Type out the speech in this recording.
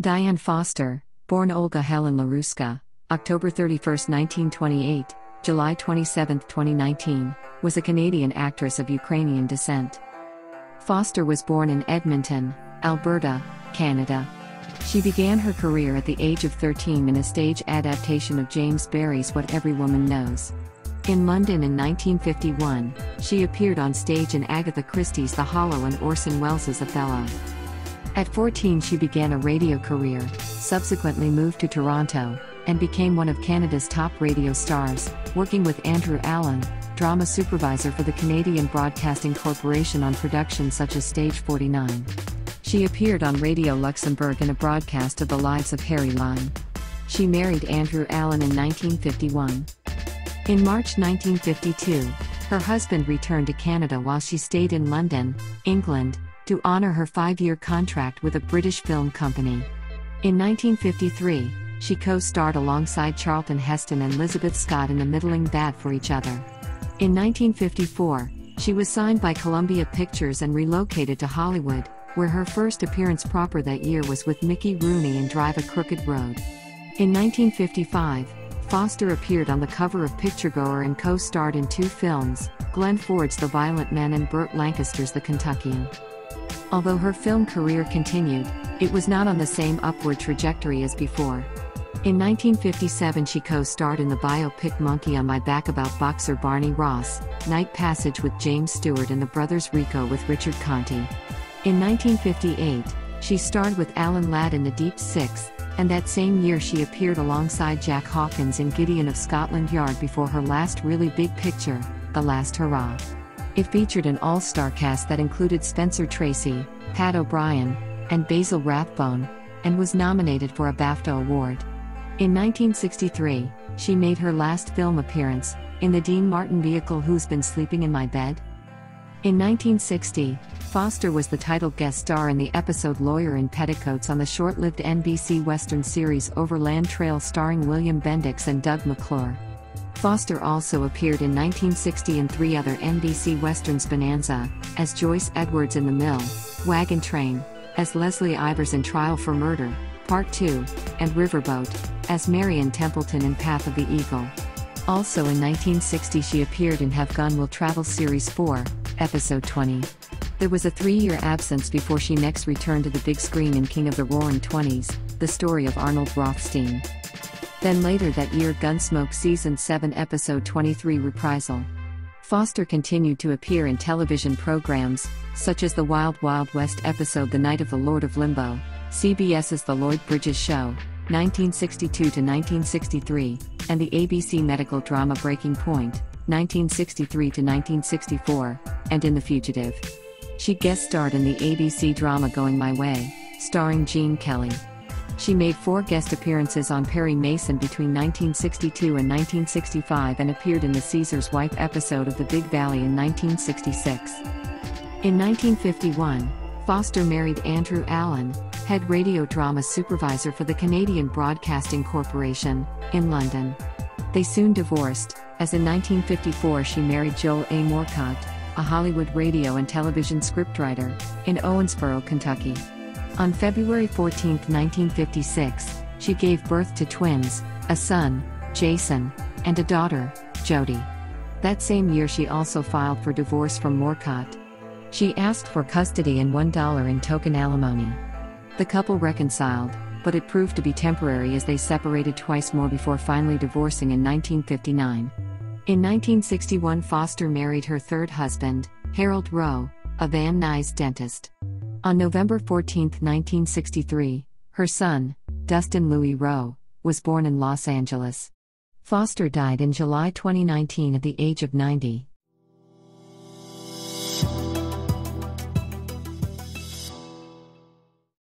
Dianne Foster, born Olga Helen Laruska, October 31, 1928, July 27, 2019, was a Canadian actress of Ukrainian descent. Foster was born in Edmonton, Alberta, Canada. She began her career at the age of 13 in a stage adaptation of James Barrie's What Every Woman Knows. In London in 1951, she appeared on stage in Agatha Christie's The Hollow and Orson Welles' Othello. At 14, she began a radio career, subsequently moved to Toronto, and became one of Canada's top radio stars, working with Andrew Allan, drama supervisor for the Canadian Broadcasting Corporation on productions such as Stage 49. She appeared on Radio Luxembourg in a broadcast of the lives of Harry Lime. She married Andrew Allan in 1951. In March 1952, her husband returned to Canada while she stayed in London, England, to honor her five year contract with a British film company. In 1953, she co starred alongside Charlton Heston and Lizabeth Scott in The Middling Bad for Each Other. In 1954, she was signed by Columbia Pictures and relocated to Hollywood, where her first appearance proper that year was with Mickey Rooney in Drive a Crooked Road. In 1955, Foster appeared on the cover of Picturegoer and co starred in two films Glenn Ford's The Violent Men and Burt Lancaster's The Kentuckian. Although her film career continued, it was not on the same upward trajectory as before. In 1957, she co starred in the biopic Monkey on My Back about boxer Barney Ross, Night Passage with James Stewart, and The Brothers Rico with Richard Conte. In 1958, she starred with Alan Ladd in The Deep Six, and that same year she appeared alongside Jack Hawkins in Gideon of Scotland Yard before her last really big picture, The Last Hurrah. It featured an all star cast that included Spencer Tracy, Pat O'Brien, and Basil Rathbone, and was nominated for a BAFTA Award. In 1963, she made her last film appearance, in the Dean Martin vehicle Who's Been Sleeping in My Bed? In 1960, Foster was the title guest star in the episode Lawyer in Petticoats on the short lived NBC Western series Overland Trail starring William Bendix and Doug McClure. Foster also appeared in 1960 in three other NBC Westerns Bonanza, as Joyce Edwards in The Mill, Wagon Train, as Leslie Ivers in Trial for Murder, Part 2, and Riverboat, as Marion Templeton in Path of the Eagle. Also in 1960, she appeared in Have Gun Will Travel Series 4, Episode 20. There was a three year absence before she next returned to the big screen in King of the Roaring Twenties, the story of Arnold Rothstein. Then later that year, Gunsmoke Season 7, Episode 23 Reprisal. Foster continued to appear in television programs, such as the Wild Wild West episode The Night of the Lord of Limbo, CBS's The Lloyd Bridges Show, 1962 to 1963, and the ABC medical drama Breaking Point, 1963 to 1964, and in The Fugitive. She guest starred in the ABC drama Going My Way, starring Gene Kelly. She made four guest appearances on Perry Mason between 1962 and 1965 and appeared in the Caesar's Wife episode of The Big Valley in 1966. In 1951, Foster married Andrew Allan, head radio drama supervisor for the Canadian Broadcasting Corporation, in London. They soon divorced, as in 1954 she married Joel A. Murcott, a Hollywood radio and television scriptwriter, in Owensboro, Kentucky. On February 14, 1956, she gave birth to twins, a son, Jason, and a daughter, Jody. That same year, she also filed for divorce from Murcott. She asked for custody and $1 in token alimony. The couple reconciled, but it proved to be temporary as they separated twice more before finally divorcing in 1959. In 1961, Foster married her third husband, Harold Rowe, a Van Nuys dentist. On November 14, 1963, her son, Dustin Louis Rowe, was born in Los Angeles. Foster died in July 2019 at the age of 90.